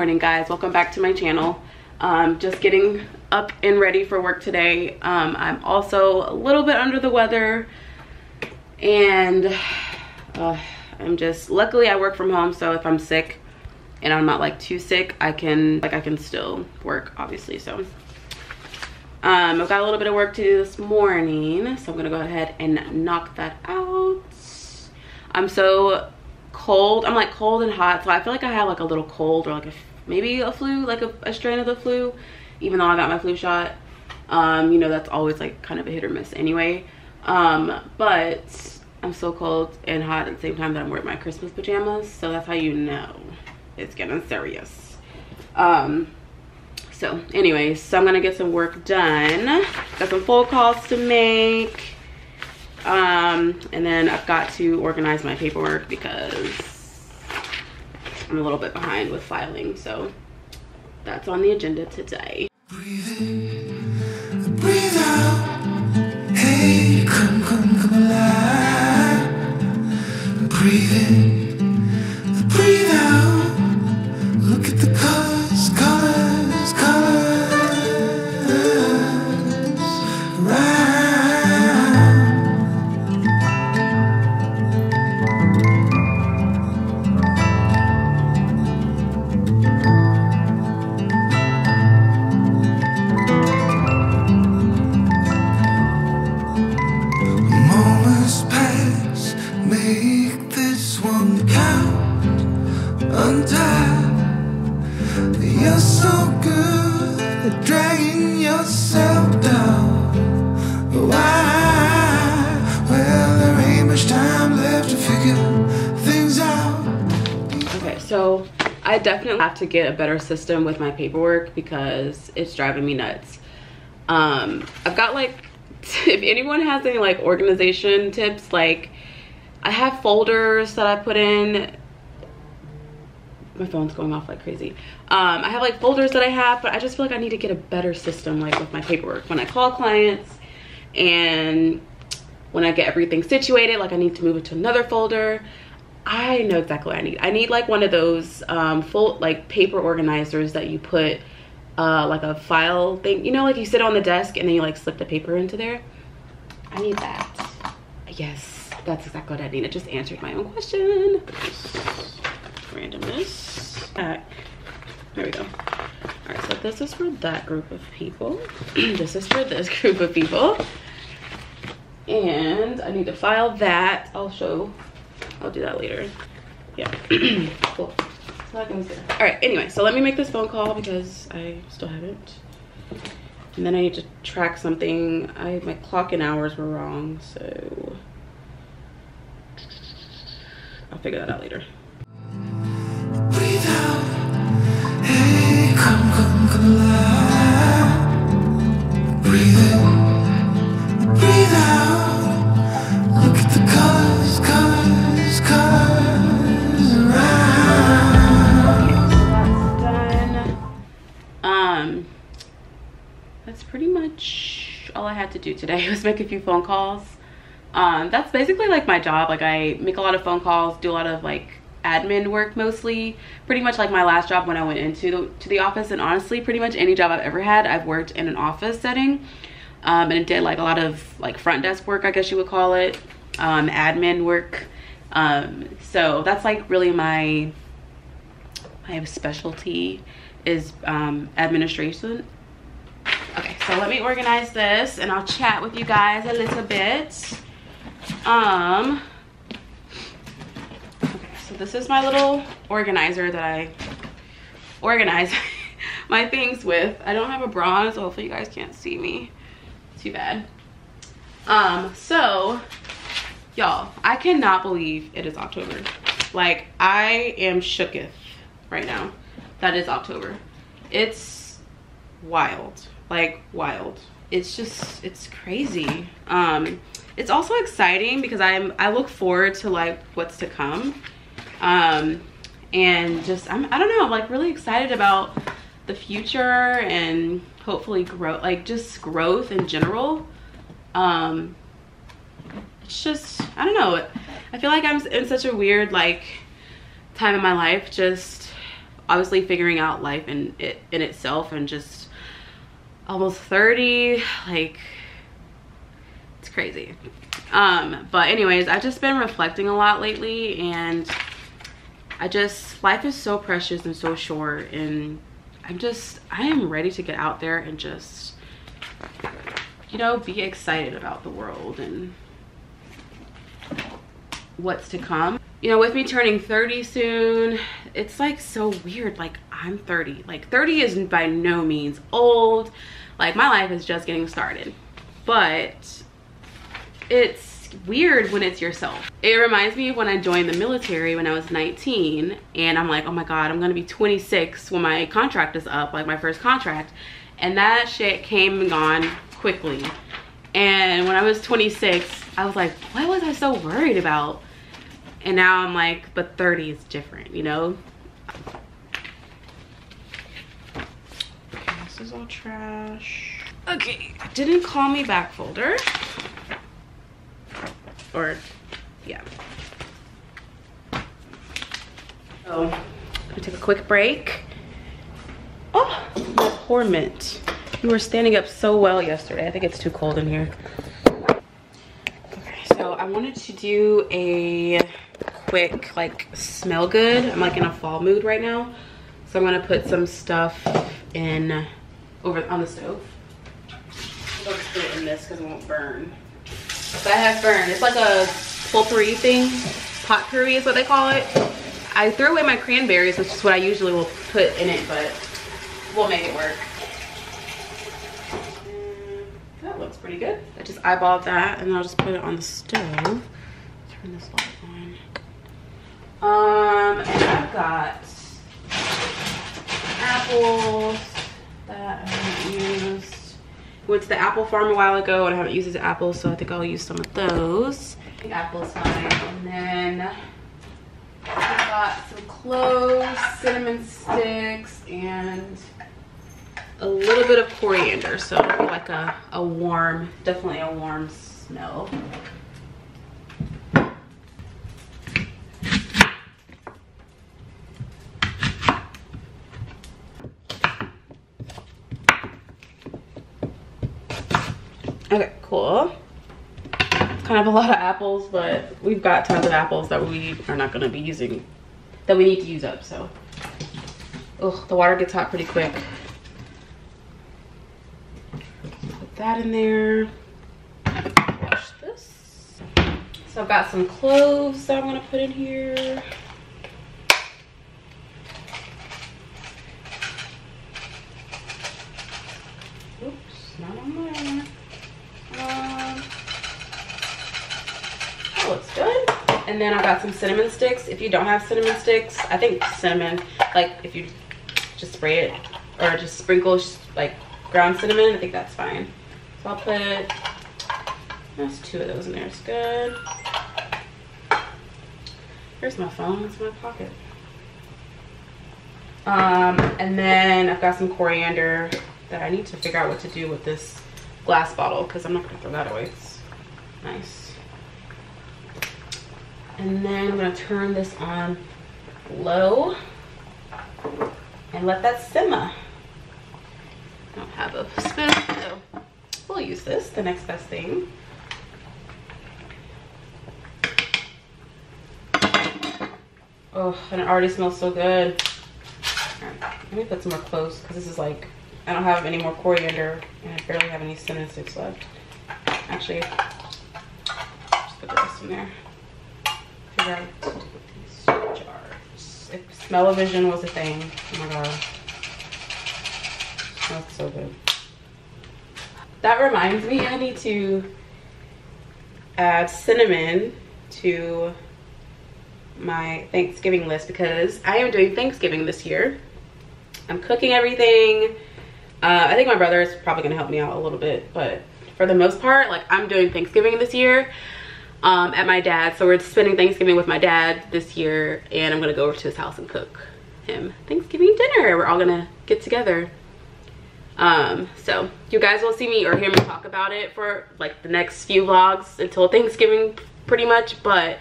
morning guys, welcome back to my channel. Um, just getting up and ready for work today. Um, I'm also a little bit under the weather and uh, I'm just, luckily I work from home so if I'm sick and I'm not like too sick, I can, like I can still work obviously so. Um, I've got a little bit of work to do this morning so I'm gonna go ahead and knock that out. I'm so cold i'm like cold and hot so i feel like i have like a little cold or like a maybe a flu like a, a strain of the flu even though i got my flu shot. Um you know that's always like kind of a hit or miss anyway. Um but i'm so cold and hot at the same time that i'm wearing my christmas pajamas so that's how you know it's getting serious. Um so anyways so i'm gonna get some work done got some phone calls to make um and then i've got to organize my paperwork because i'm a little bit behind with filing so that's on the agenda today Breathe in, breathe out. Hey, come, come, come. Breathe in, breathe out. Look at the colors, colors, colors. Right. So good dragging yourself down. Why? There much time left to figure things out. okay so i definitely have to get a better system with my paperwork because it's driving me nuts um i've got like if anyone has any like organization tips like i have folders that i put in my phone's going off like crazy. Um i have like folders that i have but i just feel like i need to get a better system like with my paperwork. When i call clients and when i get everything situated like i need to move it to another folder i know exactly what i need. I need like one of those um full like paper organizers that you put uh like a file thing you know like you sit on the desk and then you like slip the paper into there? I need that. Yes that's exactly what i need. It just answered my own question randomness. Uh, there we go. All right so this is for that group of people. This is for this group of people. And i need to file that. I'll show i'll do that later. Yeah. Cool. All right anyway so let me make this phone call because i still haven't. And then i need to track something. I my clock and hours were wrong so i'll figure that out later do today was make a few phone calls. Um, that's basically like my job. Like I make a lot of phone calls, do a lot of like admin work mostly pretty much like my last job when i went into the, to the office and honestly pretty much any job i've ever had i've worked in an office setting um, and did like a lot of like front desk work i guess you would call it um, admin work um, so that's like really my my specialty is um, administration okay so let me organize this and i'll chat with you guys a little bit. Um okay so this is my little organizer that i organize my things with. I don't have a bra on so hopefully you guys can't see me. Too bad. Um so y'all i cannot believe it is october. Like i am shooketh right now that is october. It's wild. Like wild. It's just it's crazy. Um it's also exciting because i'm i look forward to like what's to come. Um and just i'm i don't know i'm like really excited about the future and hopefully grow like just growth in general. Um it's just i don't know. I feel like i'm in such a weird like time in my life just obviously figuring out life in it in itself and just almost 30 like it's crazy. Um but anyways i've just been reflecting a lot lately and i just life is so precious and so short and i'm just i am ready to get out there and just you know be excited about the world and what's to come. You know with me turning 30 soon it's like so weird like i'm 30 like 30 is by no means old. Like my life is just getting started. But it's weird when it's yourself. It reminds me of when i joined the military when i was 19 and i'm like oh my god i'm gonna be 26 when my contract is up like my first contract. And that shit came and gone quickly. And when i was 26 i was like what was i so worried about? And now i'm like but 30 is different you know this is all trash. Okay. Didn't call me back folder. Or yeah. Oh. So i'm take a quick break. Oh my poor mint you were standing up so well yesterday. I think it's too cold in here. Okay so i wanted to do a quick like smell good. I'm like in a fall mood right now. So i'm gonna put some stuff in over on the stove. I'll just put it in this because it won't burn. But i have burned it's like a potpourri thing. Pot curry is what they call it. I threw away my cranberries which is what i usually will put in it but we'll make it work. That looks pretty good. I just eyeballed that and i'll just put it on the stove. Turn this light on. Um, and I've got apples that I haven't used. Went to the apple farm a while ago and I haven't used these apples, so I think I'll use some of those. The apple's fine. And then I've got some cloves, cinnamon sticks, and a little bit of coriander. So like a, a warm, definitely a warm smell. Okay, cool. Kind of a lot of apples, but we've got tons of apples that we are not gonna be using, that we need to use up, so. Oh, the water gets hot pretty quick. Put that in there. Wash this. So I've got some cloves that I'm gonna put in here. Oops, not on there. Um, that looks good. And then I got some cinnamon sticks. If you don't have cinnamon sticks, I think cinnamon, like if you just spray it or just sprinkle like ground cinnamon, I think that's fine. So I'll put, that's two of those in there, it's good. Here's my phone, it's in my pocket. Um, and then I've got some coriander that I need to figure out what to do with this glass bottle because I'm not gonna throw that away. It's nice. And then I'm gonna turn this on low and let that simmer. I don't have a spoon, so we'll use this, the next best thing. Oh, and it already smells so good. Right, let me put some more cloves because this is like, I don't have any more coriander and I barely have any cinnamon sticks left. Actually, just put the rest in there. Figure these jars. If smell-o-vision was a thing, oh my god. Smells so good. That reminds me, I need to add cinnamon to my Thanksgiving list because I am doing Thanksgiving this year. I'm cooking everything. Uh, I think my brother is probably gonna help me out a little bit, but for the most part, like I'm doing Thanksgiving this year um, at my dad's. So we're spending Thanksgiving with my dad this year and I'm gonna go over to his house and cook him Thanksgiving dinner. We're all gonna get together. Um, so you guys will see me or hear me talk about it for like the next few vlogs until Thanksgiving pretty much, but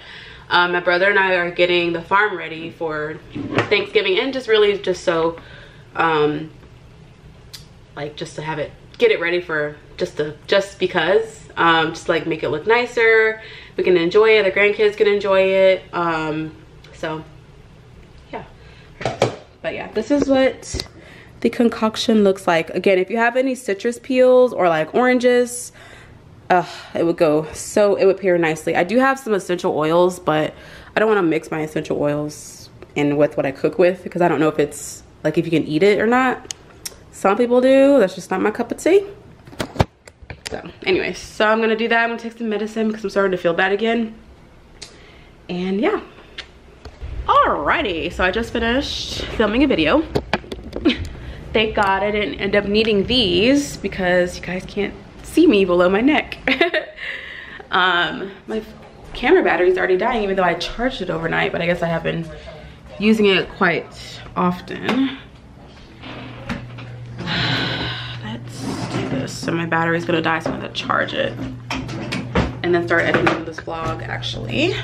um, my brother and I are getting the farm ready for Thanksgiving and just really just so, um, like just to have it, get it ready for just to, just because, um, just like make it look nicer. We can enjoy it, the grandkids can enjoy it. Um, so yeah, but yeah, this is what the concoction looks like. Again, if you have any citrus peels or like oranges, uh, it would go so it would pair nicely i do have some essential oils but i don't want to mix my essential oils in with what i cook with because i don't know if it's like if you can eat it or not some people do that's just not my cup of tea so anyway so i'm gonna do that i'm gonna take some medicine because i'm starting to feel bad again and yeah alrighty so i just finished filming a video thank god i didn't end up needing these because you guys can't see me below my neck. um, my camera battery's already dying even though I charged it overnight, but I guess I have been using it quite often. So my battery's gonna die, so I'm gonna charge it. And then start editing this vlog actually.